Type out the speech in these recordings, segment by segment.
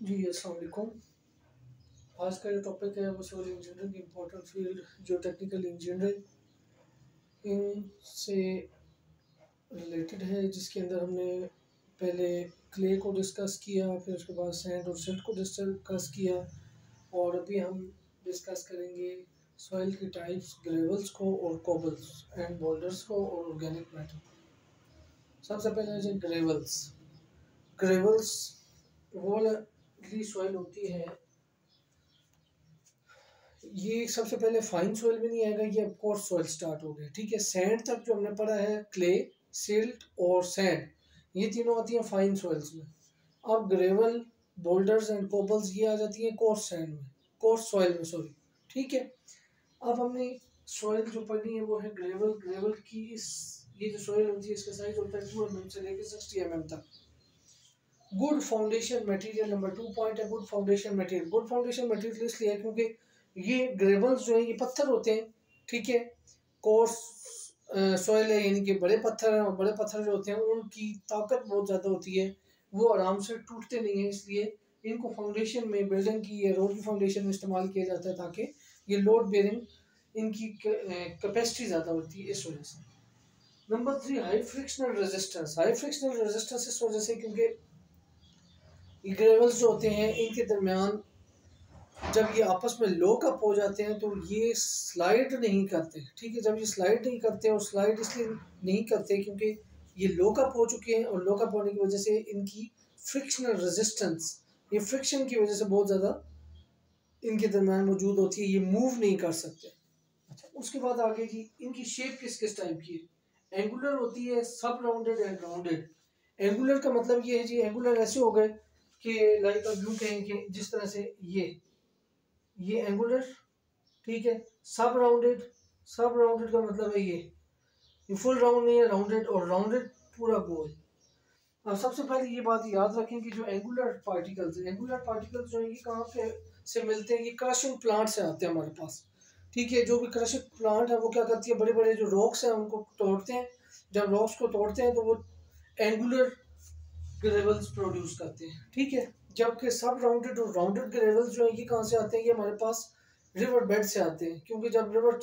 जी, अस्सलाम वालेकुम। आज का जो टॉपिक है, वो सिविल इंजीनियरिंग इम्पोर्टेंट फ़ील्ड जो टेक्निकल इंजीनियरिंग इन से रिलेटेड है, जिसके अंदर हमने पहले क्ले को डिस्कस किया, फिर उसके बाद सैंड और सिल्ट को डिस्कस किया, और अभी हम डिस्कस करेंगे सॉइल की टाइप्स ग्रेवल्स को और कोबल्स एंड बोल्डर्स को और ऑर्गेनिक मैटर को। सबसे पहले जो ग्रेवल्स ग्रेवल्स वो वाली सॉइल होती है। ये सबसे पहले फाइन सॉइल भी नहीं आएगा, ये कोर्स सॉइल स्टार्ट हो गया ठीक है सैंड तक जो हमने पढ़ा है क्ले सिल्ट और सैंड ये तीनों आती हैं फाइन सॉइल्स में। अब ग्रेवल बोल्डर्स एंड कोबल्स ये आ जाती हैं कोर्स सैंड में कोर्स सॉइल में सॉरी ठीक है, अब हमने सॉइल जो पढ़नी है वो है ग्रेवल ग्रेवल की इस, ये जो सॉइल होती है, इसका साइज़ होता है टू एम एम से लेकर सिक्सटी एम एम तक। Good foundation material number two point है good foundation material good foundation material इसलिए क्योंकि ये ग्रेवल्स जो है, ये पत्थर होते हैं, ठीक है? कोर्स सॉइल है, यानी कि बड़े पत्थर हैं और बड़े पत्थर जो होते हैं, उनकी ताकत बहुत ज़्यादा होती है। वो आराम से टूटते नहीं हैं, इसलिए इनको फाउंडेशन में बिल्डिंग की या रोड की फाउंडेशन में इस्तेमाल किया जाता है ताकि ये लोड बेरिंग इनकी कैपेसिटी ज़्यादा होती है इस वजह से। Number three high frictional resistance high frictional resistance इस वजह से क्योंकि ग्रेवल्स जो होते हैं, इनके दरमियान जब ये आपस में लो कप हो जाते हैं तो ये स्लाइड नहीं करते ठीक है, जब ये स्लाइड नहीं करते और स्लाइड इसलिए नहीं करते क्योंकि ये लो कप हो चुके हैं, और लो कप होने की वजह से इनकी फ्रिक्शनल रेजिस्टेंस ये फ्रिक्शन की वजह से बहुत ज़्यादा इनके दरमियान मौजूद होती है, ये मूव नहीं कर सकते। अच्छा उसके बाद आगे जी इनकी शेप किस किस टाइप की है? एंगुलर होती है सब राउंडेड एंड राउंडेड एंगुलर का मतलब ये है जी एंगुलर ऐसे हो गए कि लाइक अब यूँ कहें कि जिस तरह से ये ये एंगुलर ठीक है? सब राउंडेड सब राउंडेड का मतलब है ये। ये फुल राउंड नहीं है राउंडेड और राउंडेड पूरा गोल अब सबसे पहले ये बात याद रखें कि जो एंगुलर पार्टिकल्स एंगुलर पार्टिकल्स जो है, ये कहाँ पे से मिलते हैं? ये क्रशिंग प्लांट से आते हैं हमारे पास। ठीक है? जो भी क्रशिंग प्लांट है, वो क्या करती है? बड़े बड़े जो रॉक्स हैं, उनको तोड़ते हैं। जब रॉक्स को तोड़ते हैं तो वो एंगुलर ग्रेवल्स प्रोड्यूस करते हैं, ठीक है? जबकि सब राउंडेड और राउंडेड ग्रेवल्स जो है, ये कहाँ से आते हैं? ये हमारे पास रिवर बेड से आते हैं, क्योंकि जब रिवर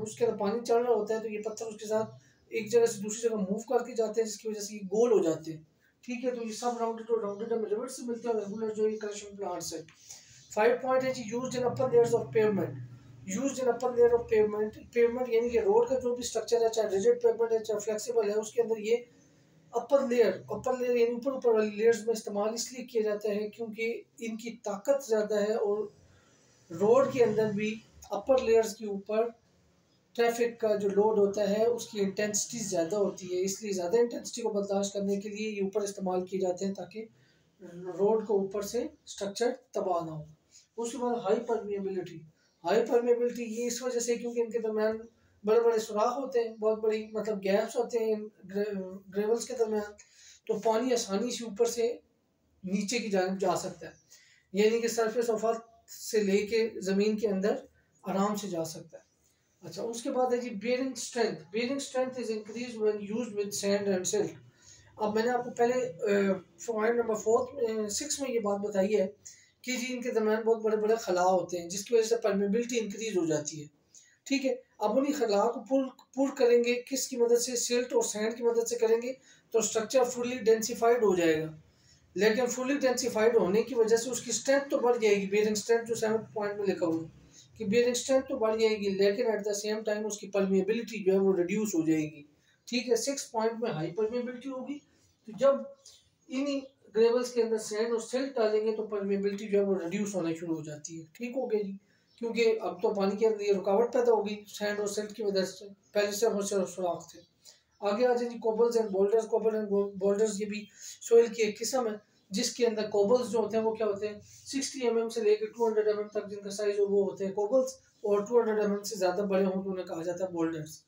उसके अंदर पानी चल रहा होता है तो ये पत्थर उसके साथ एक जगह से दूसरी जगह मूव करके जाते हैं, जिसकी वजह से ये गोल हो जाते हैं, ठीक है? तो ये सब राउंडेड और राउंडेड हमें रिवर से मिलते हैं रेगुलर जो है क्रशिंग प्लांट्स है। फाइव पॉइंट है जी use in upper layers of pavement use in upper layer of pavement pavement यानी कि रोड का जो भी स्ट्रक्चर है, चाहे रिजिड पेवमेंट है, चाहे फ्लेक्सिबल है, उसके अंदर ये अपर लेयर अपर लेयर यानी ऊपर ऊपर वाली लेयर्स में इस्तेमाल इसलिए किया जाता है क्योंकि इनकी ताकत ज़्यादा है और रोड के अंदर भी अपर लेयर्स के ऊपर ट्रैफ़िक का जो लोड होता है, उसकी इंटेंसिटी ज़्यादा होती है। इसलिए ज़्यादा इंटेंसिटी को बर्दाश्त करने के लिए ये ऊपर इस्तेमाल किए जाते हैं ताकि रोड को ऊपर से स्ट्रक्चर तबाह ना हो। उसके बाद हाई परमिएबिलिटी हाई परमिएबिलिटी ये इस वजह से क्योंकि इनके दरमियान बड़े बड़े सुराख होते हैं बहुत बड़ी मतलब गैप्स होते हैं ग्रे, ग्रेवल्स के दरमियान तो पानी आसानी से ऊपर से नीचे की जानब जा सकता है। यानी कि सरफेस ऑफ़ से लेके ज़मीन के अंदर आराम से जा सकता है। अच्छा उसके बाद है जी bearing strength bearing strength is increase when used with sand and silt अब मैंने आपको पहले पॉइंट नंबर फोर्थ सिक्स में ये बात बताई है कि जी इनके दरमियान बहुत बड़े बड़े खला होते हैं जिसकी वजह से परमेबिलिटी इंक्रीज हो जाती है। ठीक है? अब खला को पुल पुल करेंगे, किसकी मदद से, सिल्ट और सैंड की मदद से करेंगे तो स्ट्रक्चर फुल्ली डेंसीफाइड हो जाएगा। लेकिन फुल्ली डेंसिफाइड होने की वजह से उसकी स्ट्रेंथ तो बढ़ जाएगी बेरिंग स्ट्रेंथ जो सेवन पॉइंट में लिखा हुआ कि बेरिंग स्ट्रेंथ तो बढ़ जाएगी, लेकिन एट द सेम टाइम उसकी परमिएबिलिटी जो है वो रिड्यूस हो जाएगी। ठीक है सिक्स पॉइंट में हाई परमिएबिलिटी होगी तो जब इन्हीं ग्रेवल्स के अंदर सैंड और सिल्ट डालेंगे तो परमिएबिलिटी जो है वो रिड्यूस होना शुरू हो जाती है। ठीक हो गया जी। क्योंकि अब तो पानी के अंदर रुकावट पैदा होगी सैंड और सिल्ट की वजह से। पहले से से सुराख थे। आगे आ जाए cobbles and boulders cobble and boulders ये भी सोइल की एक किस्म है, जिसके अंदर कोबल्स जो होते हैं वो क्या होते हैं? सिक्सटी एम mm से लेकर टू हंड्रेड एम तक जिनका साइज़ हो वो होते हैं कोबल्स और टू हंड्रेड एम से ज़्यादा बड़े हों तो उन्हें कहा जाता है बोल्डर्स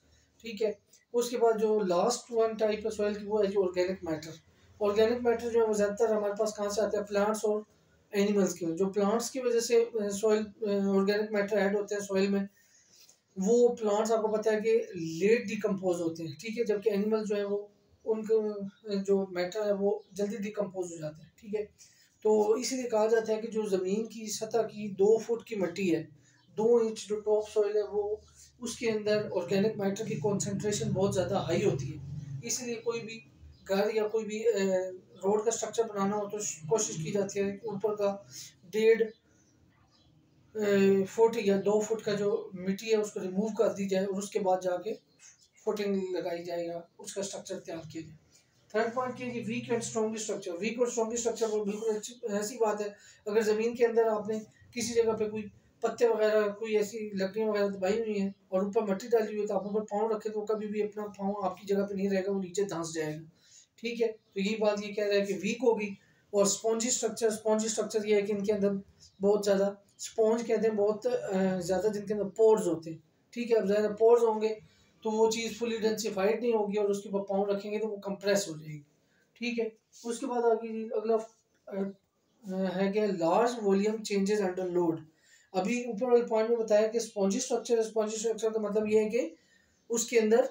ठीक है? उसके बाद जो लास्ट वन टाइप है सोइल की वो है जो ऑर्गेनिक मैटर ऑर्गेनिक मैटर जो है वो ज़्यादातर हमारे पास कहाँ से आते हैं? प्लांट्स और एनिमल्स की जो प्लांट्स की वजह से सॉइल ऑर्गेनिक मैटर ऐड होते हैं सॉइल में, वो प्लांट्स आपको पता है कि लेट डिकम्पोज होते हैं, ठीक है? जबकि एनिमल जो है वो, उनके जो मैटर है वो जल्दी डिकम्पोज हो जाते हैं, ठीक है? तो इसीलिए कहा जाता है कि जो ज़मीन की सतह की दो फुट की मिट्टी है, दो इंच जो टॉप सॉइल है वो, उसके अंदर ऑर्गेनिक मैटर की कॉन्सेंट्रेशन बहुत ज़्यादा हाई होती है। इसलिए कोई भी घर या कोई भी रोड का स्ट्रक्चर बनाना हो तो कोशिश की जाती है ऊपर का डेढ़ फुट या दो फुट का जो मिट्टी है उसको रिमूव कर दी जाए और उसके बाद जाके फुटिंग लगाई जाएगा, उसका स्ट्रक्चर तैयार किया जाए। थर्ड पॉइंट की जी weak and strong structure weak और स्ट्रॉन्ग स्ट्रक्चर वो बिल्कुल अच्छी, ऐसी बात है, अगर ज़मीन के अंदर आपने किसी जगह पे कोई पत्ते वगैरह, कोई ऐसी लकड़ियाँ वगैरह दबाई हुई हैं और ऊपर मट्टी डाली हुई है तो आप ऊपर पाँव रखें तो कभी भी अपना पाँव आपकी जगह पे नहीं रहेगा, वो नीचे धंस जाएगा। ठीक है? तो यही बात ये कह रहा है कि वीक होगी और स्पॉन्जी स्ट्रक्चर स्पॉन्जी स्ट्रक्चर ये है कि इनके अंदर बहुत ज़्यादा स्पॉन्ज कहते हैं, बहुत ज़्यादा जिनके अंदर पोर्स होते हैं। ठीक है? अब ज़्यादा पोर्स होंगे तो वो चीज़ फुली डेंसिफाइड नहीं होगी और उसके ऊपर पाँव रखेंगे तो वो कंप्रेस हो जाएगी। ठीक है? उसके बाद आगे अगला है क्या? Large volume changes under load अभी ऊपर वाले पॉइंट में बताया कि स्पॉन्जी स्ट्रक्चर स्पॉन्जी स्ट्रक्चर का मतलब ये है कि उसके अंदर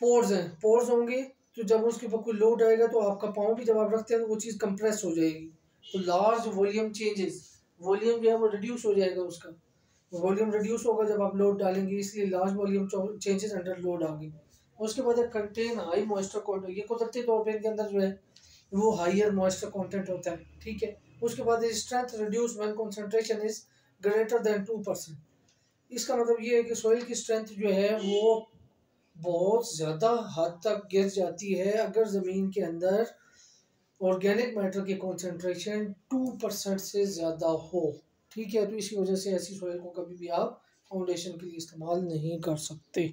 पोर्स हैं। पोर्स होंगे तो जब उसके ऊपर कोई लोड आएगा तो आपका पाँव भी जब आप रखते हैं तो वो चीज़ कंप्रेस हो जाएगी। तो लार्ज वॉल्यूम चेंजेस वॉल्यूम जो है वो रिड्यूस हो जाएगा उसका। वॉल्यूम रिड्यूस होगा जब आप लोड डालेंगे, इसलिए large volume changes under load आगे उसके बाद कंटेन हाई मॉइस्चर कॉन्टेंट ये कुदरती तौर पर इनके अंदर जो है, वो हाइयर मॉइस्चर कॉन्टेंट होता है, ठीक है? उसके बाद strength reduce when concentration is greater than two percent इसका मतलब ये है कि सॉइल की स्ट्रेंथ जो है, वो बहुत ज़्यादा हद तक गिर जाती है अगर ज़मीन के अंदर ऑर्गेनिक मैटर की कॉन्सेंट्रेशन टू परसेंट से ज़्यादा हो। ठीक है तो इसी वजह से ऐसी सोयल को कभी भी आप फाउंडेशन के लिए इस्तेमाल नहीं कर सकते।